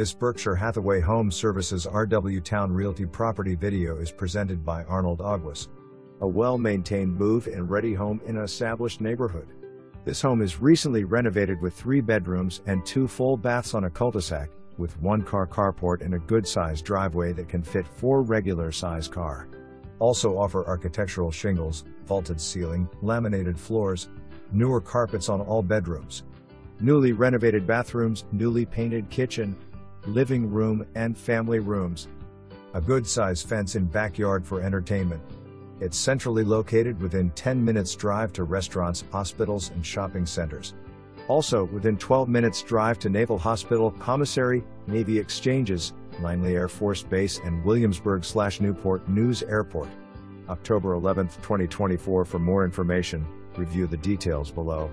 This Berkshire Hathaway Home Services RW Towne Realty property video is presented by Arnold Aguas. A well maintained move and ready home in an established neighborhood. This home is recently renovated with three bedrooms and two full baths on a cul de sac, with one car carport and a good sized driveway that can fit four regular size car. Also offer architectural shingles, vaulted ceiling, laminated floors, newer carpets on all bedrooms, newly renovated bathrooms, newly painted kitchen, living room, and family rooms. A good sized fence in backyard for entertainment. It's centrally located within 10 minutes drive to restaurants, hospitals, and shopping centers. Also within 12 minutes drive to Naval Hospital, Commissary, Navy Exchanges, Langley Air Force Base, and Williamsburg slash Newport News Airport. October 11, 2024. For more information, review the details below.